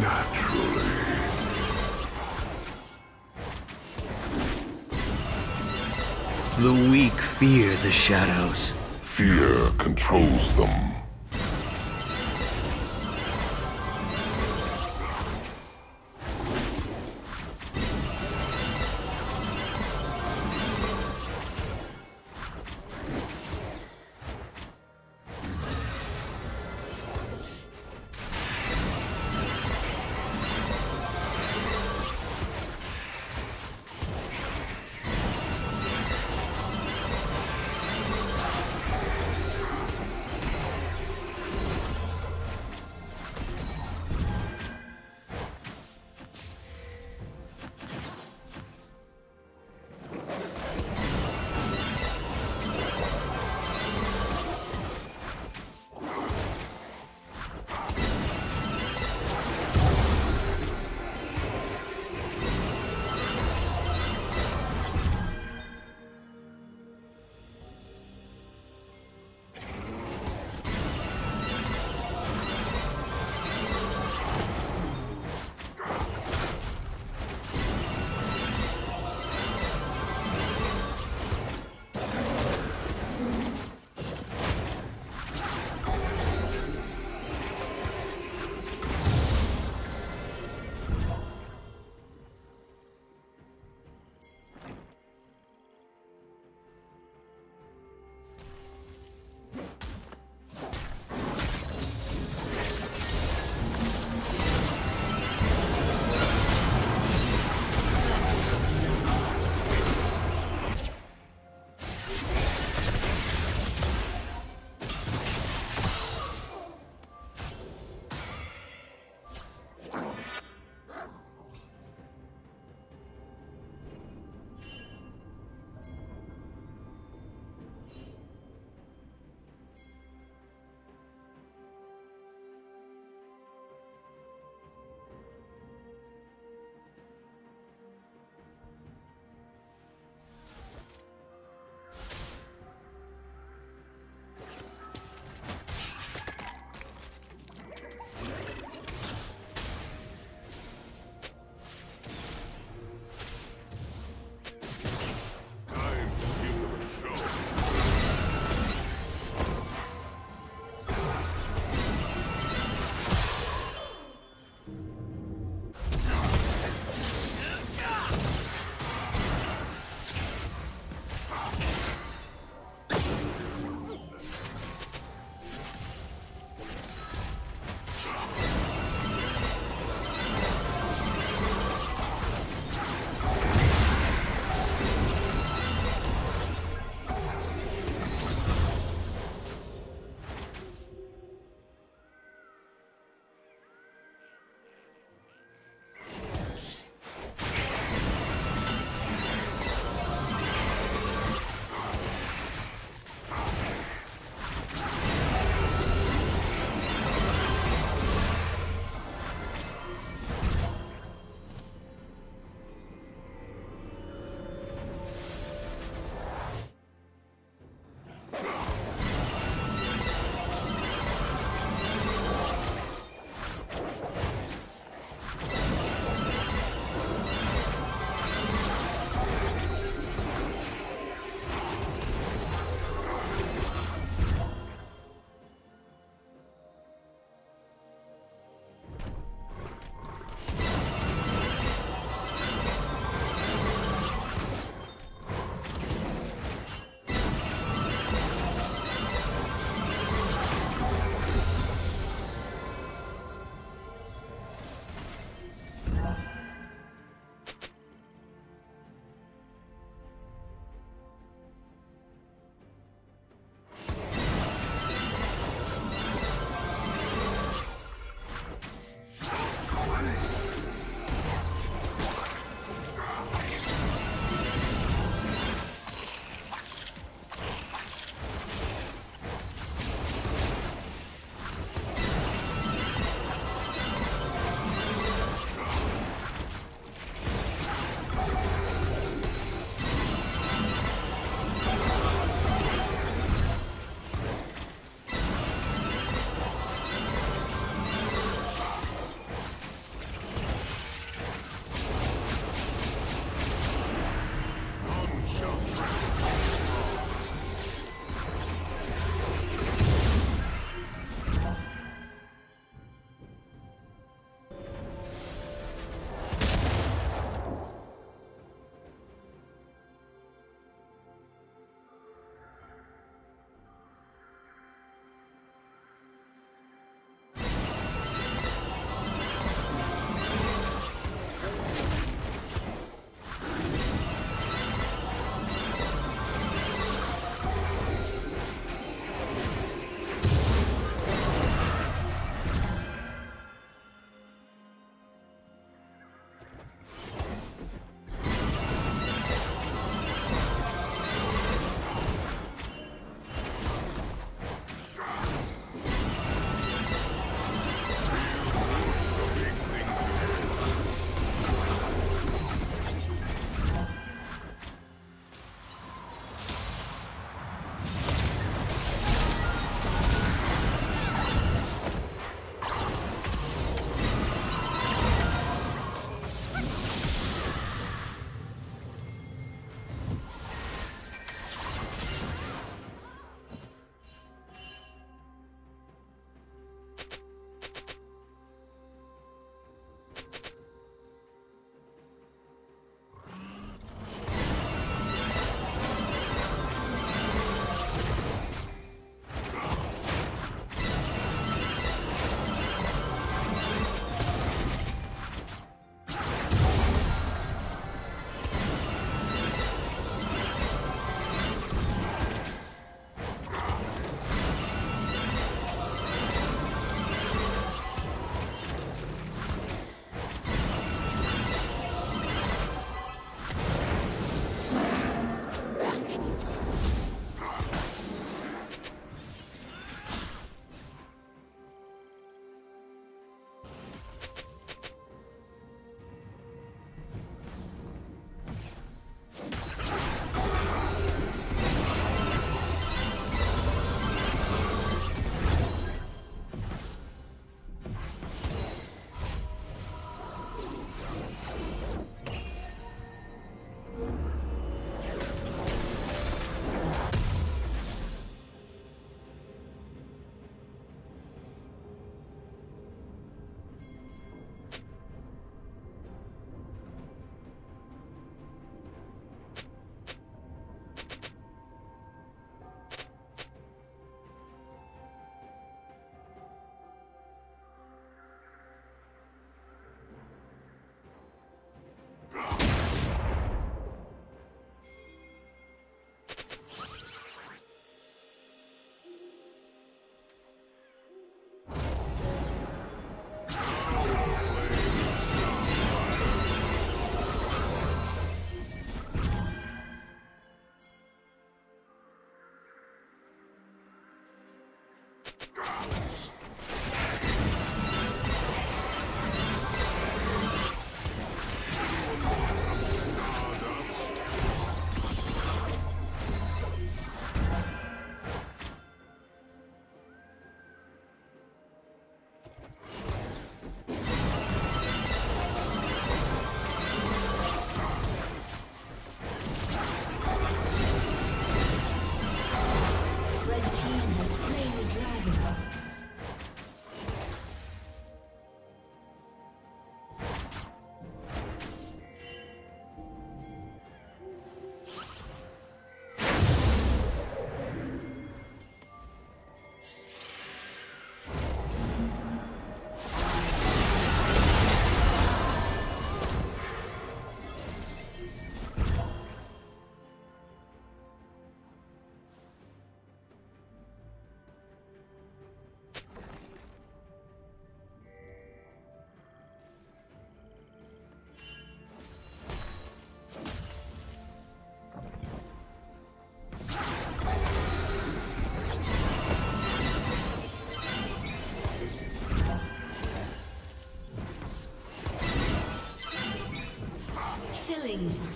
naturally. The weak fear the shadows. Fear controls them.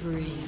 spree.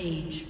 Rampage.